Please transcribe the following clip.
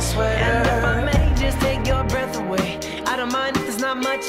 sweater. And if I may just take your breath away. I don't mind if there's not much.